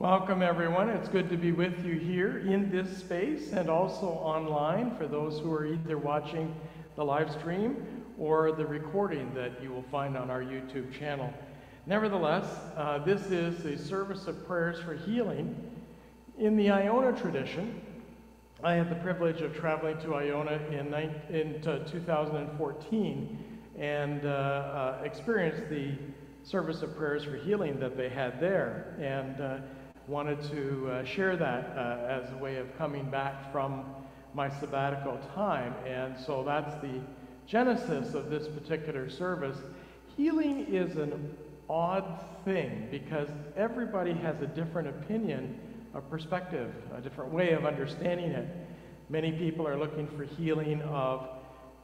Welcome, everyone. It's good to be with you here in this space and also online for those who are either watching the live stream or the recording that you will find on our YouTube channel. Nevertheless, uh, this is a service of prayers for healing in the Iona tradition. I had the privilege of traveling to Iona in, in 2014 and uh, uh, experienced the service of prayers for healing that they had there. And uh, wanted to uh, share that uh, as a way of coming back from my sabbatical time. And so that's the genesis of this particular service. Healing is an odd thing because everybody has a different opinion a perspective, a different way of understanding it. Many people are looking for healing of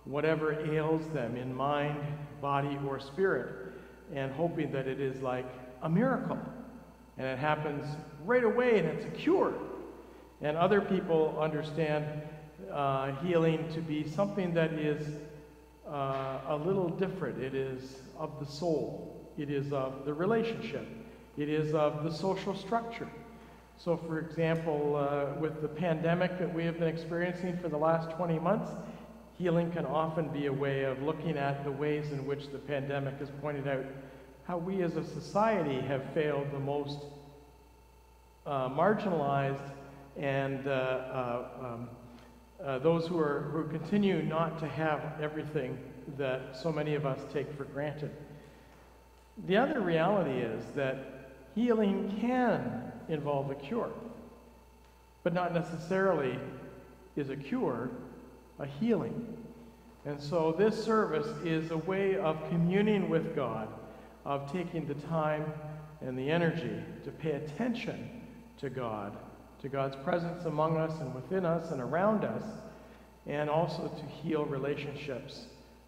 whatever ails them in mind, body, or spirit, and hoping that it is like a miracle and it happens right away and it's a cure. And other people understand uh, healing to be something that is uh, a little different. It is of the soul, it is of the relationship, it is of the social structure. So, for example, uh, with the pandemic that we have been experiencing for the last 20 months, healing can often be a way of looking at the ways in which the pandemic has pointed out how we as a society have failed the most uh, marginalized and uh, uh, um, uh, those who, are, who continue not to have everything that so many of us take for granted. The other reality is that healing can involve a cure, but not necessarily is a cure a healing. And so this service is a way of communing with God of taking the time and the energy to pay attention to God, to God's presence among us and within us and around us, and also to heal relationships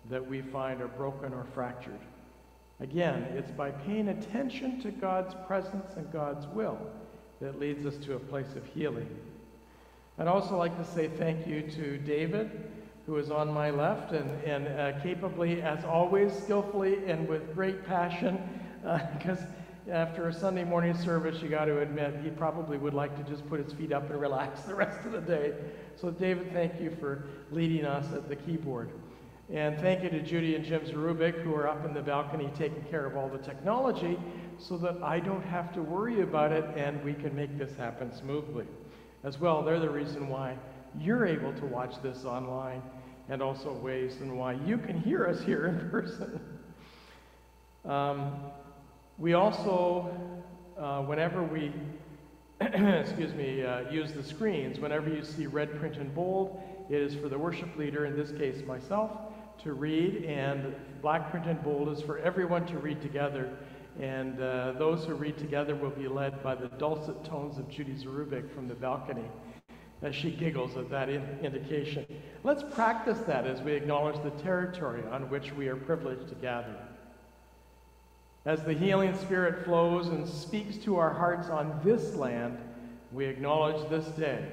that we find are broken or fractured. Again, it's by paying attention to God's presence and God's will that leads us to a place of healing. I'd also like to say thank you to David who is on my left and, and uh, capably, as always, skillfully and with great passion, because uh, after a Sunday morning service, you got to admit, he probably would like to just put his feet up and relax the rest of the day. So, David, thank you for leading us at the keyboard. And thank you to Judy and Jim Zarubik, who are up in the balcony taking care of all the technology so that I don't have to worry about it and we can make this happen smoothly. As well, they're the reason why you're able to watch this online and also ways in why you can hear us here in person. Um, we also, uh, whenever we, excuse me, uh, use the screens, whenever you see red print in bold, it is for the worship leader, in this case myself, to read, and black print in bold is for everyone to read together. And uh, those who read together will be led by the dulcet tones of Judy Zarubik from the balcony as she giggles at that in indication. Let's practice that as we acknowledge the territory on which we are privileged to gather. As the healing spirit flows and speaks to our hearts on this land, we acknowledge this day.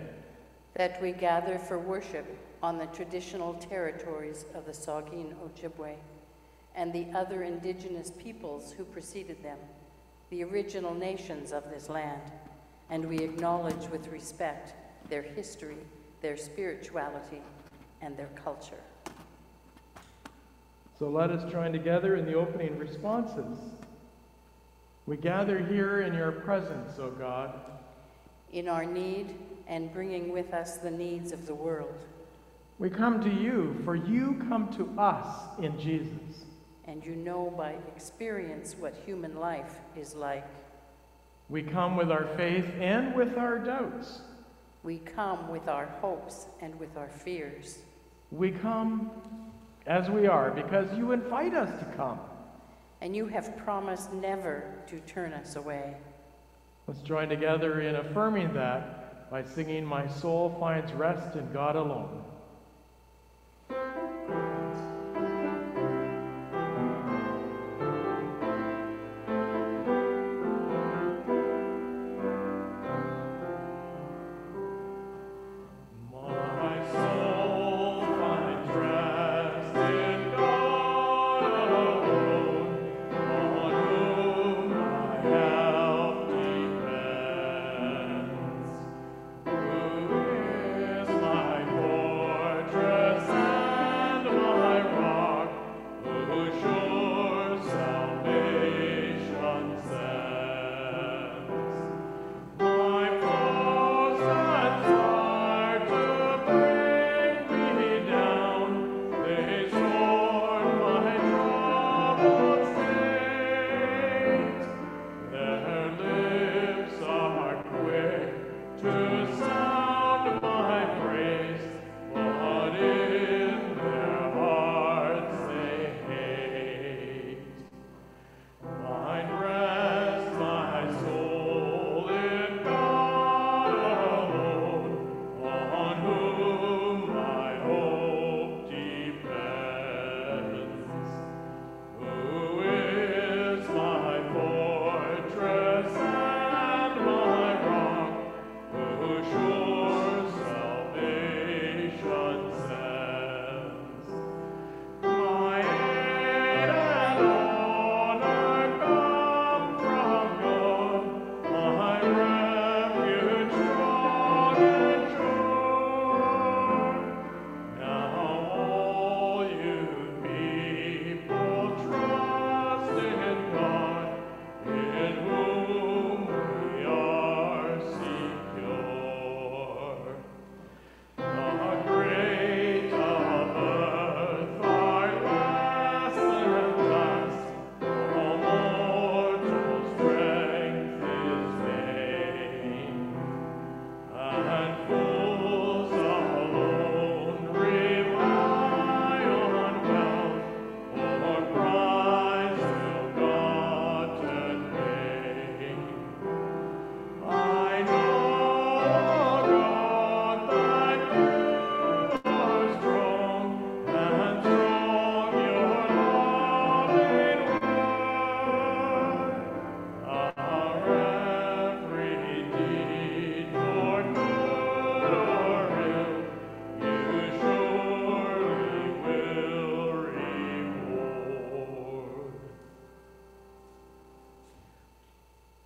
That we gather for worship on the traditional territories of the Saugeen Ojibwe and the other indigenous peoples who preceded them, the original nations of this land, and we acknowledge with respect their history, their spirituality, and their culture. So let us join together in the opening responses. We gather here in your presence, O God. In our need and bringing with us the needs of the world. We come to you, for you come to us in Jesus. And you know by experience what human life is like. We come with our faith and with our doubts. We come with our hopes and with our fears. We come as we are because you invite us to come. And you have promised never to turn us away. Let's join together in affirming that by singing, My soul finds rest in God alone.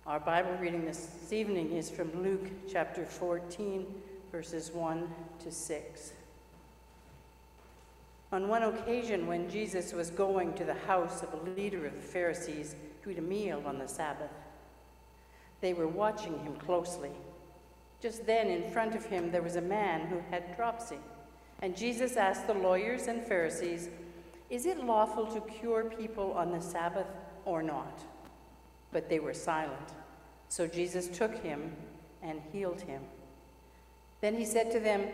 Our Bible reading this evening is from Luke chapter 14, verses 1 to 6. On one occasion, when Jesus was going to the house of a leader of the Pharisees to eat a meal on the Sabbath, they were watching him closely. Just then, in front of him, there was a man who had dropsy. And Jesus asked the lawyers and Pharisees, Is it lawful to cure people on the Sabbath or not? But they were silent. So Jesus took him and healed him. Then he said to them,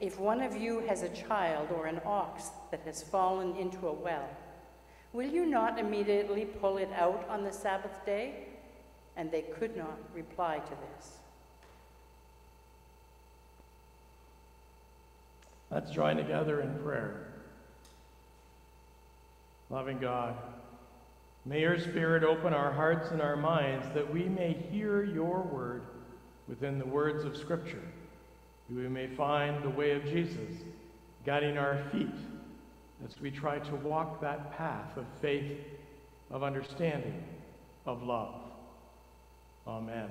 If one of you has a child or an ox that has fallen into a well, will you not immediately pull it out on the Sabbath day? And they could not reply to this. Let's join together in prayer. Loving God, may your Spirit open our hearts and our minds that we may hear your word within the words of Scripture. That we may find the way of Jesus guiding our feet as we try to walk that path of faith, of understanding, of love. Amen.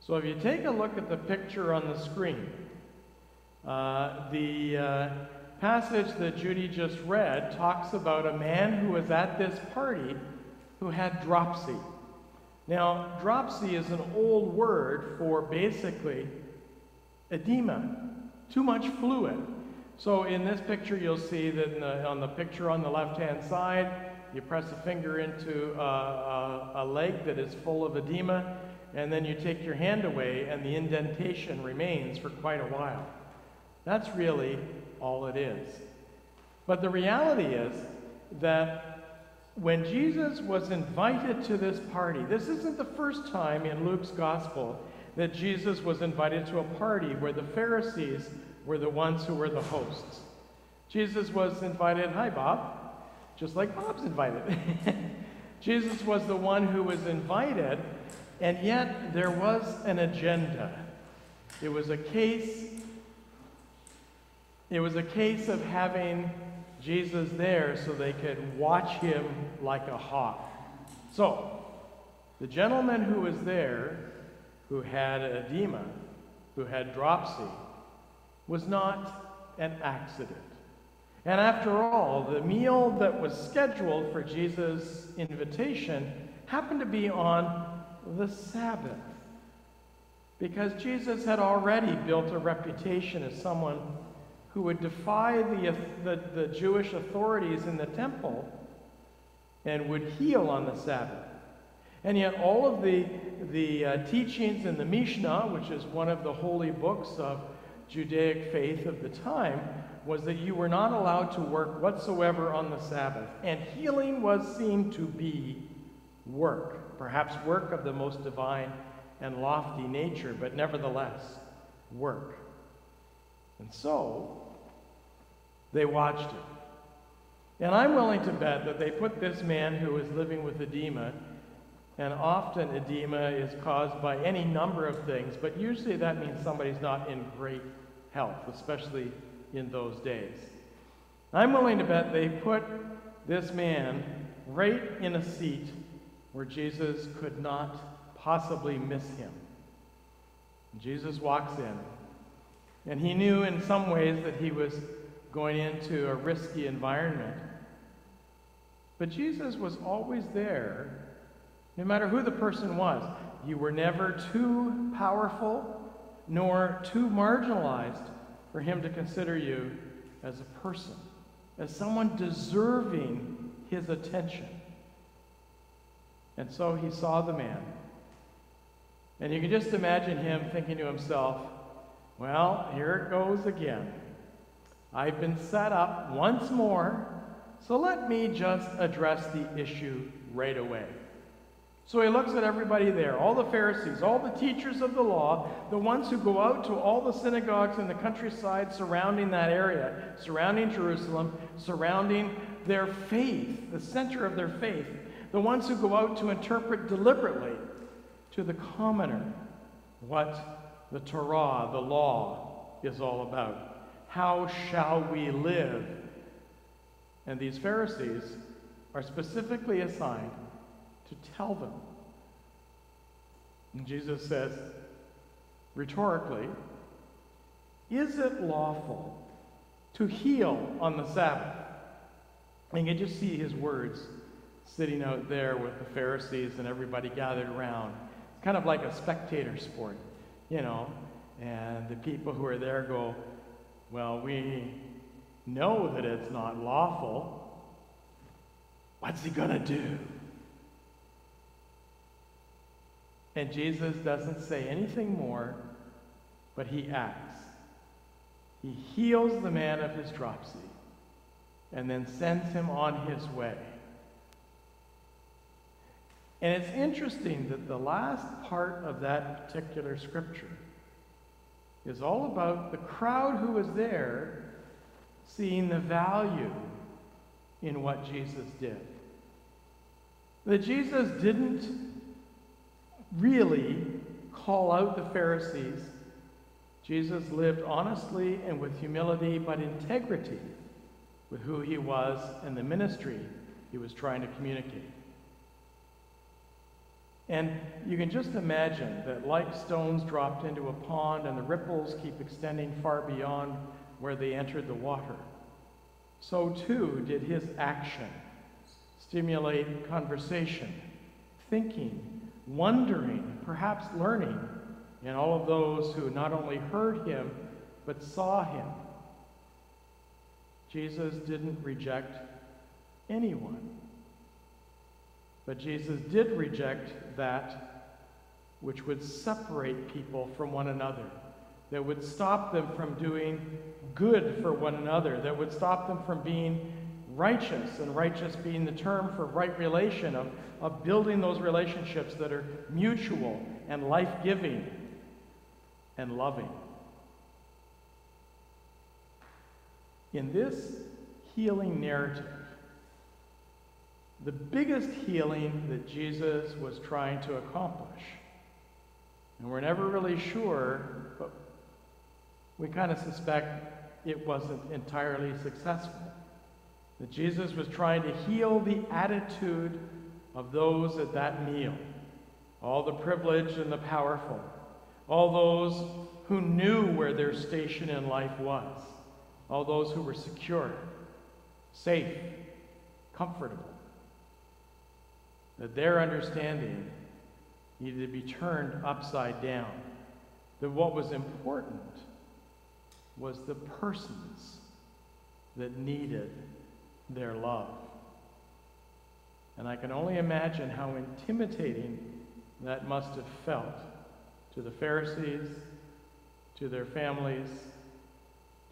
So if you take a look at the picture on the screen, uh, the uh, passage that Judy just read talks about a man who was at this party who had dropsy. Now, dropsy is an old word for basically edema, too much fluid. So in this picture, you'll see that the, on the picture on the left-hand side, you press a finger into a, a, a leg that is full of edema, and then you take your hand away, and the indentation remains for quite a while. That's really all it is. But the reality is that when Jesus was invited to this party, this isn't the first time in Luke's gospel that Jesus was invited to a party where the Pharisees were the ones who were the hosts. Jesus was invited, hi Bob, just like Bob's invited. Jesus was the one who was invited, and yet there was an agenda. It was a case it was a case of having Jesus there so they could watch him like a hawk. So, the gentleman who was there, who had edema, who had dropsy, was not an accident. And after all, the meal that was scheduled for Jesus' invitation happened to be on the Sabbath. Because Jesus had already built a reputation as someone who would defy the, the, the Jewish authorities in the temple and would heal on the Sabbath. And yet, all of the, the uh, teachings in the Mishnah, which is one of the holy books of Judaic faith of the time, was that you were not allowed to work whatsoever on the Sabbath. And healing was seen to be work, perhaps work of the most divine and lofty nature, but nevertheless, work. And so, they watched it. And I'm willing to bet that they put this man who was living with edema, and often edema is caused by any number of things, but usually that means somebody's not in great health, especially in those days. I'm willing to bet they put this man right in a seat where Jesus could not possibly miss him. Jesus walks in, and he knew in some ways that he was going into a risky environment. But Jesus was always there, no matter who the person was. You were never too powerful nor too marginalized for him to consider you as a person, as someone deserving his attention. And so he saw the man. And you can just imagine him thinking to himself, well, here it goes again. I've been set up once more, so let me just address the issue right away. So he looks at everybody there, all the Pharisees, all the teachers of the law, the ones who go out to all the synagogues in the countryside surrounding that area, surrounding Jerusalem, surrounding their faith, the center of their faith, the ones who go out to interpret deliberately to the commoner what the Torah, the law, is all about. How shall we live? And these Pharisees are specifically assigned to tell them And Jesus says, rhetorically, Is it lawful to heal on the Sabbath? And you just see his words sitting out there with the Pharisees and everybody gathered around. It's kind of like a spectator sport, you know. And the people who are there go, Well, we know that it's not lawful. What's he going to do? And Jesus doesn't say anything more, but he acts. He heals the man of his dropsy and then sends him on his way. And it's interesting that the last part of that particular scripture is all about the crowd who was there seeing the value in what Jesus did. That Jesus didn't really call out the Pharisees. Jesus lived honestly and with humility, but integrity with who he was and the ministry he was trying to communicate. And you can just imagine that, like stones dropped into a pond and the ripples keep extending far beyond where they entered the water, so too did his action stimulate conversation, thinking, wondering, perhaps learning in all of those who not only heard him, but saw him. Jesus didn't reject anyone. But Jesus did reject that which would separate people from one another, that would stop them from doing good for one another, that would stop them from being righteous, and righteous being the term for right relation, of, of building those relationships that are mutual and life giving and loving. In this healing narrative, the biggest healing that Jesus was trying to accomplish. And we're never really sure, but we kind of suspect it wasn't entirely successful. That Jesus was trying to heal the attitude of those at that meal, all the privileged and the powerful, all those who knew where their station in life was, all those who were secure, safe, comfortable that their understanding needed to be turned upside down. That what was important was the persons that needed their love. And I can only imagine how intimidating that must have felt to the Pharisees, to their families,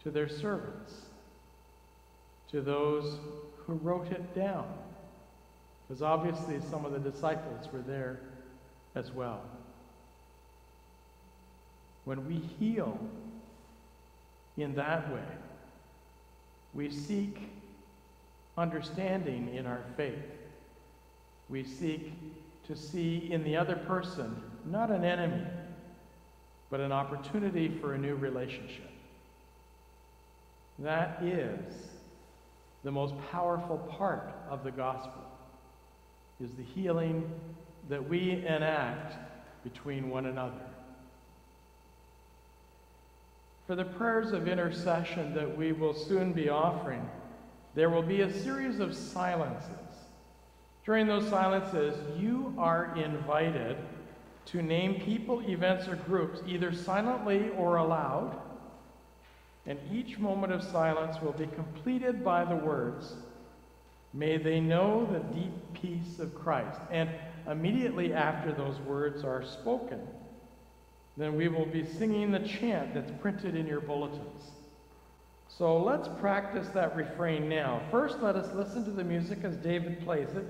to their servants, to those who wrote it down. Because obviously some of the disciples were there as well. When we heal in that way, we seek understanding in our faith. We seek to see in the other person not an enemy, but an opportunity for a new relationship. That is the most powerful part of the gospel is the healing that we enact between one another. For the prayers of intercession that we will soon be offering, there will be a series of silences. During those silences, you are invited to name people, events, or groups, either silently or aloud. And each moment of silence will be completed by the words, May they know the deep peace of Christ. And immediately after those words are spoken, then we will be singing the chant that's printed in your bulletins. So let's practice that refrain now. First, let us listen to the music as David plays it,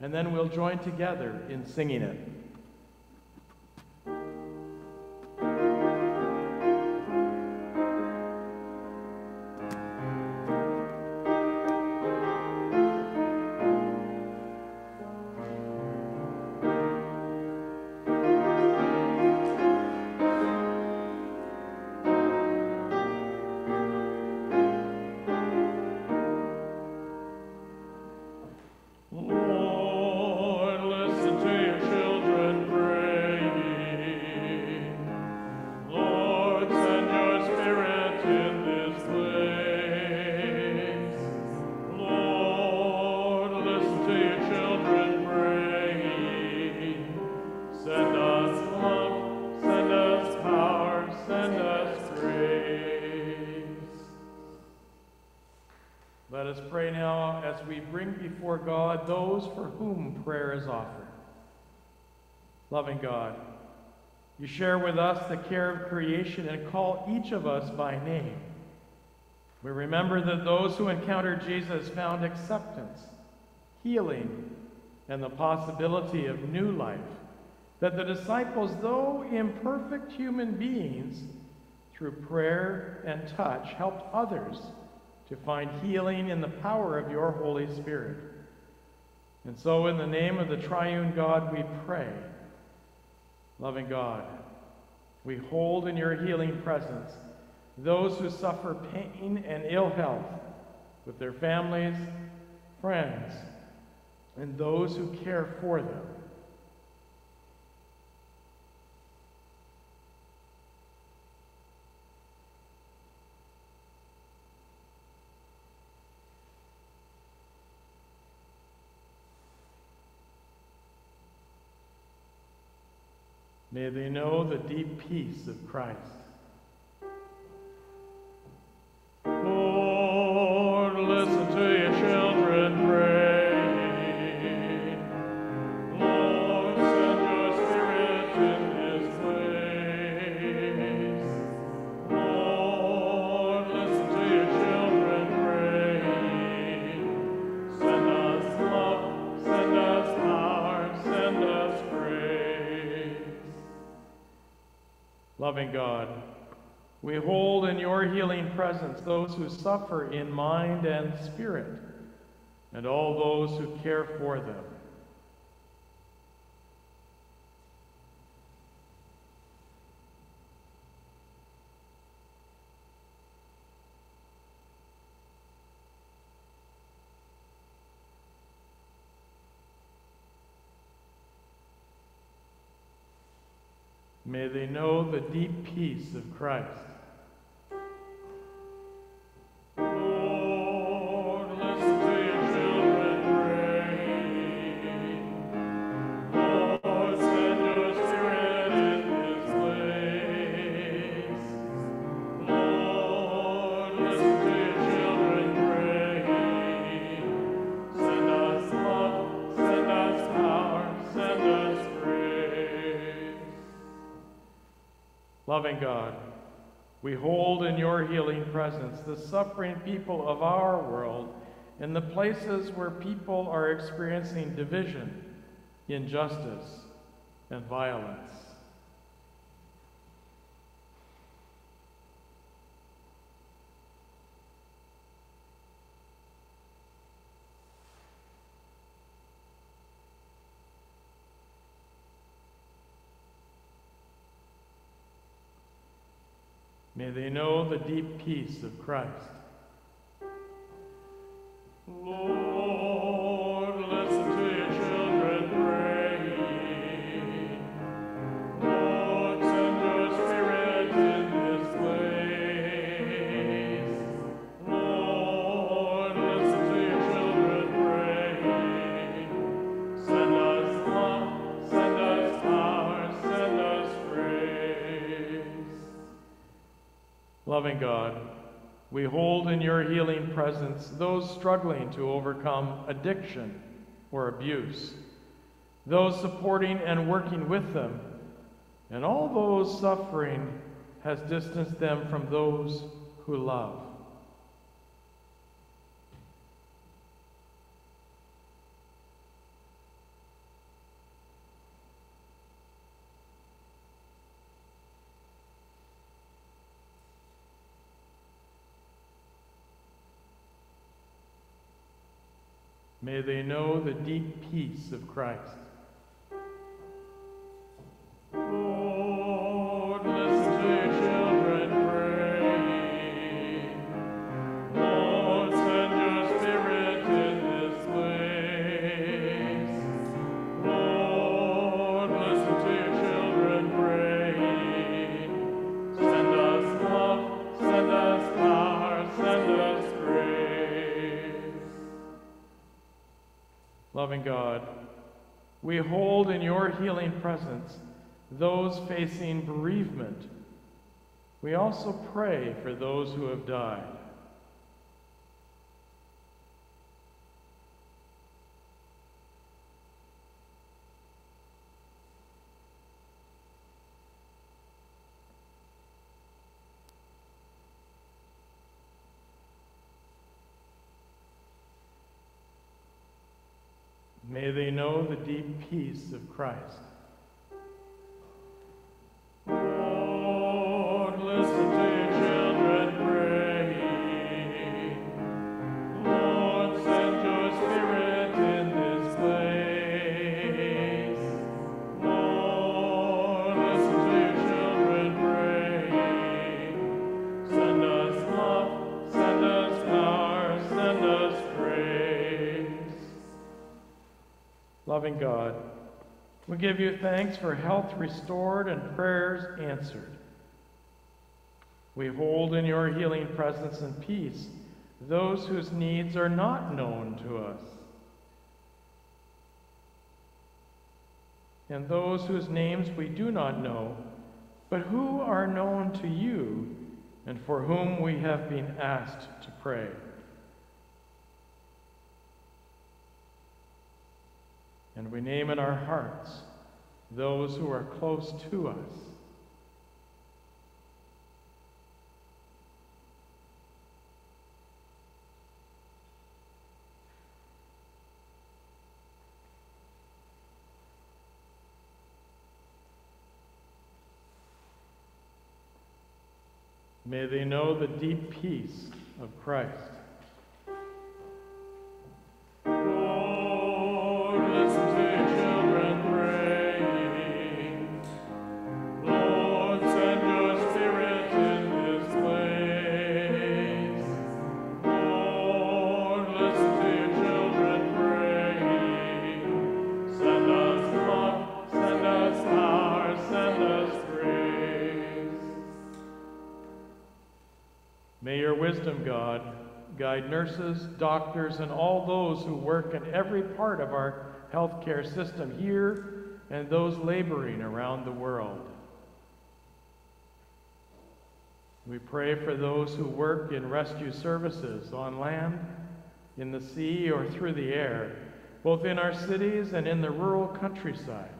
and then we'll join together in singing it. Those for whom prayer is offered. Loving God, you share with us the care of creation and call each of us by name. We remember that those who encountered Jesus found acceptance, healing, and the possibility of new life. That the disciples, though imperfect human beings, through prayer and touch, helped others to find healing in the power of your Holy Spirit. And so, in the name of the triune God, we pray. Loving God, we hold in your healing presence those who suffer pain and ill health with their families, friends, and those who care for them. May they know the deep peace of Christ. We hold in your healing presence those who suffer in mind and spirit, and all those who care for them. May they know the deep peace of Christ. Loving God, we hold in your healing presence the suffering people of our world in the places where people are experiencing division, injustice, and violence. They know the deep peace of Christ. Lord, Loving God, we hold in your healing presence those struggling to overcome addiction or abuse, those supporting and working with them, and all those suffering has distanced them from those who love. May they know the deep peace of Christ. Those facing bereavement. We also pray for those who have died. May they know the deep peace of Christ. Give you thanks for health restored and prayers answered. We hold in your healing presence and peace those whose needs are not known to us, and those whose names we do not know, but who are known to you and for whom we have been asked to pray. And we name in our hearts those who are close to us. May they know the deep peace of Christ. May your wisdom, God, guide nurses, doctors, and all those who work in every part of our healthcare system here and those laboring around the world. We pray for those who work in rescue services on land, in the sea, or through the air, both in our cities and in the rural countryside.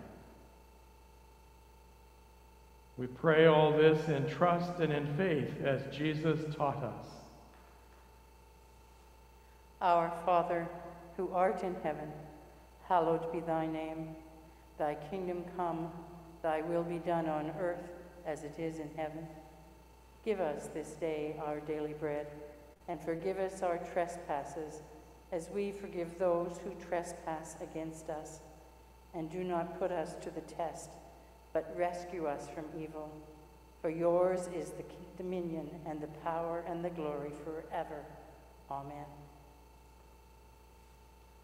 We pray all this in trust and in faith as Jesus taught us. Our Father, who art in heaven, hallowed be thy name. Thy kingdom come, thy will be done on earth as it is in heaven. Give us this day our daily bread, and forgive us our trespasses, as we forgive those who trespass against us. And do not put us to the test, but rescue us from evil. For yours is the dominion, and the power, and the glory forever. Amen.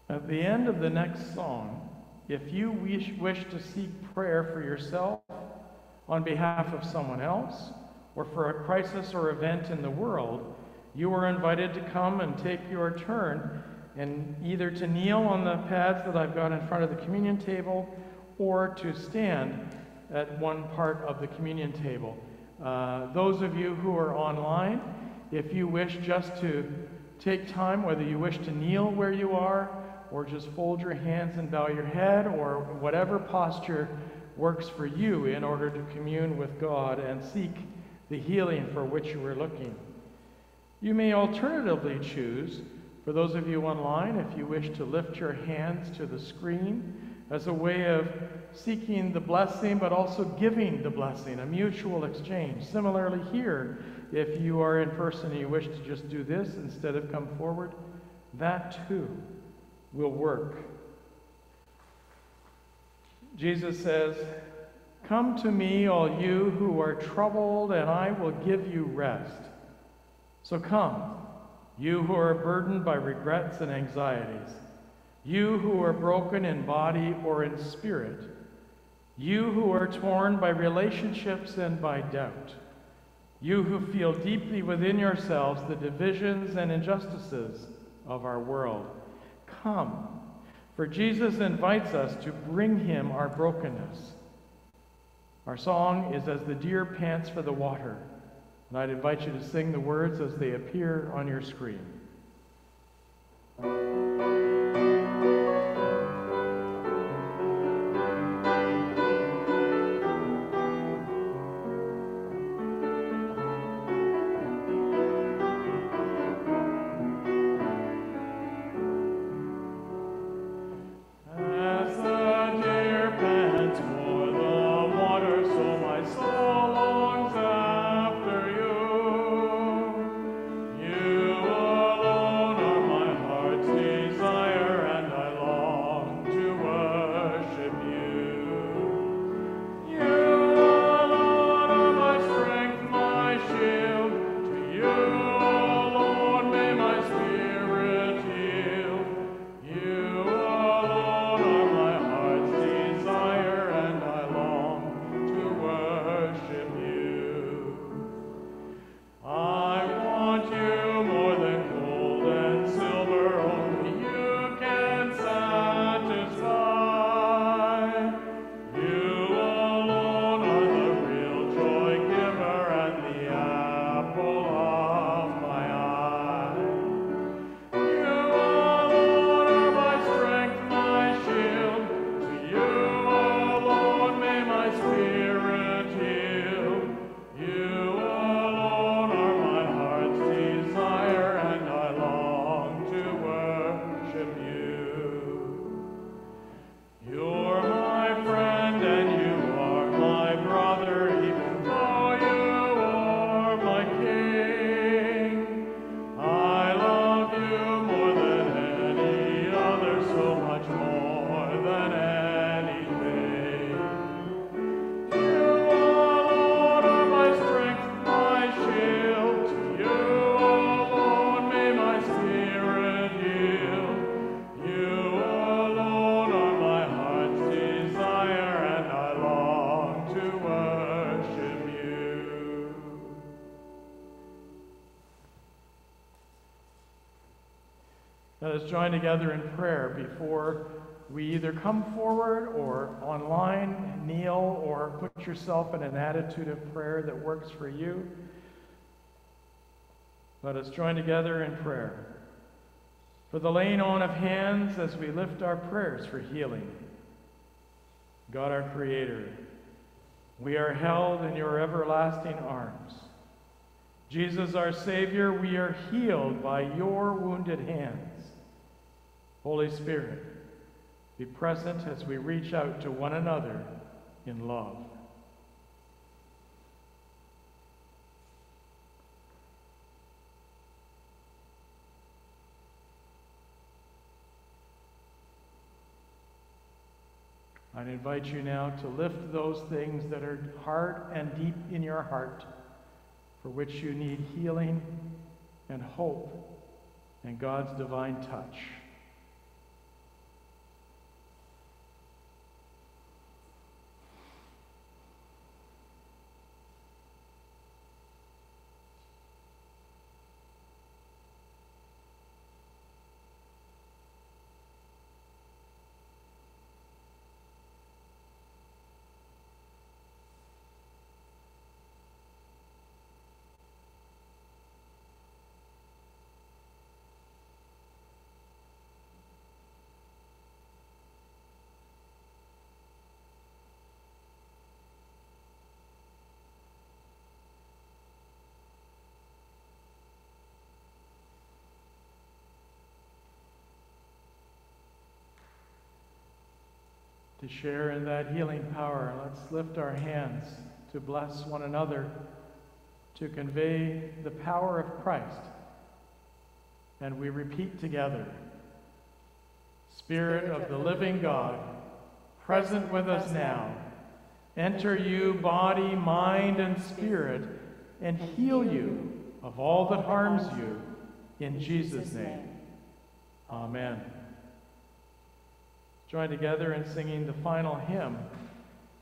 At the end of the next song, if you wish, wish to seek prayer for yourself, on behalf of someone else, or for a crisis or event in the world, you are invited to come and take your turn and either to kneel on the pads that I've got in front of the communion table or to stand at one part of the communion table. Uh, those of you who are online, if you wish just to take time, whether you wish to kneel where you are, or just fold your hands and bow your head, or whatever posture works for you in order to commune with God and seek the healing for which you are looking. You may alternatively choose, for those of you online, if you wish to lift your hands to the screen as a way of seeking the blessing but also giving the blessing, a mutual exchange. Similarly, here, if you are in person and you wish to just do this instead of come forward, that too will work. Jesus says, Come to me, all you who are troubled, and I will give you rest. So come, you who are burdened by regrets and anxieties, you who are broken in body or in spirit, you who are torn by relationships and by doubt, you who feel deeply within yourselves the divisions and injustices of our world. Come, For Jesus invites us to bring him our brokenness. Our song is As the Deer Pants for the Water, and I'd invite you to sing the words as they appear on your screen. Together in prayer before we either come forward or online, kneel, or put yourself in an attitude of prayer that works for you. Let us join together in prayer. For the laying on of hands as we lift our prayers for healing. God our Creator, we are held in your everlasting arms. Jesus our Savior, we are healed by your wounded hands. Holy Spirit, be present as we reach out to one another in love. I'd invite you now to lift those things that are hard and deep in your heart, for which you need healing and hope and God's divine touch. To share in that healing power. Let's lift our hands to bless one another, to convey the power of Christ. And we repeat together Spirit of the living God, present with us now, enter you, body, mind, and spirit, and heal you of all that harms you. In Jesus' name. Amen join together in singing the final hymn,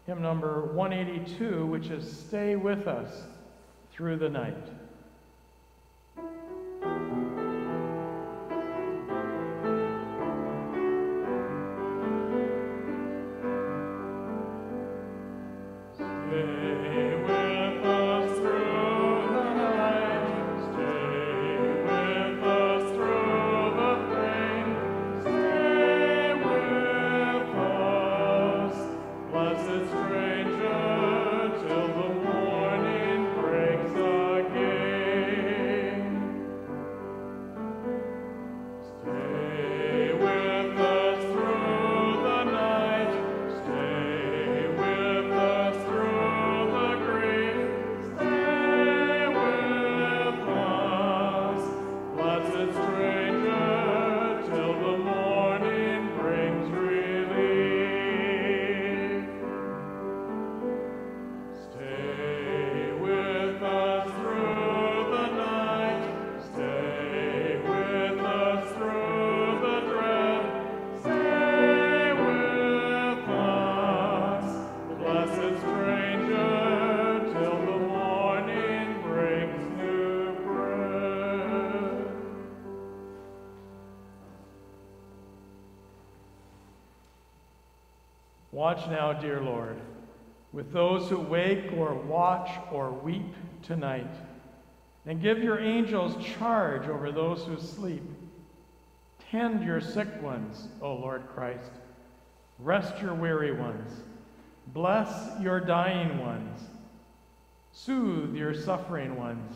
hymn number 182, which is Stay with Us Through the Night. Watch now, dear Lord, with those who wake or watch or weep tonight, and give your angels charge over those who sleep. Tend your sick ones, O Lord Christ. Rest your weary ones. Bless your dying ones. Soothe your suffering ones.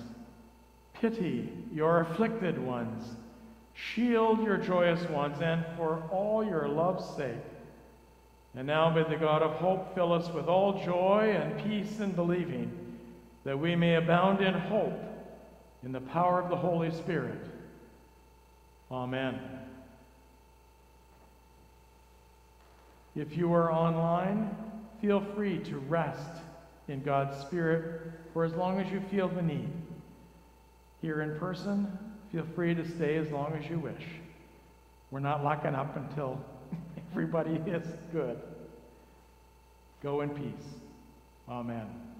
Pity your afflicted ones. Shield your joyous ones, and for all your love's sake. And now may the God of hope fill us with all joy and peace in believing, that we may abound in hope in the power of the Holy Spirit. Amen. If you are online, feel free to rest in God's Spirit for as long as you feel the need. Here in person, feel free to stay as long as you wish. We're not locking up until everybody is good. Go in peace. Amen.